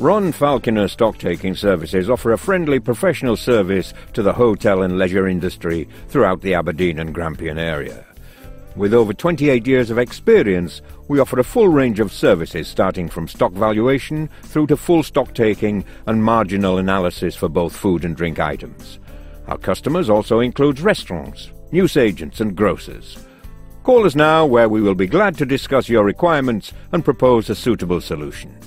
Ron Falkiner Stocktaking Services offer a friendly professional service to the hotel and leisure industry throughout the Aberdeen and Grampian area. With over 28 years of experience, we offer a full range of services starting from stock valuation through to full stock taking and marginal analysis for both food and drink items. Our customers also include restaurants, newsagents, and grocers. Call us now where we will be glad to discuss your requirements and propose a suitable solution.